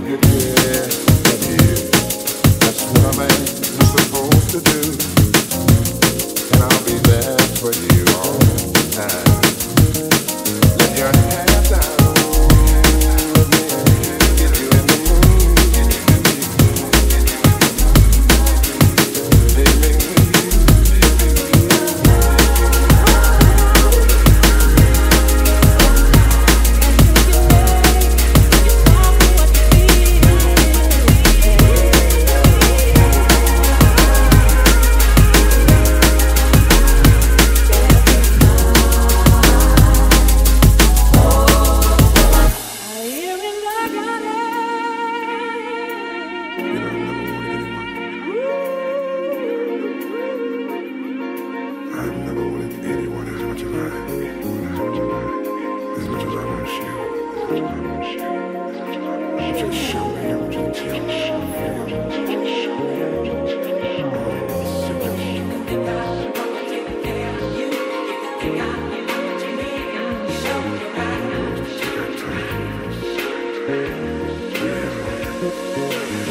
take it. Yeah. Yeah.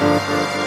Música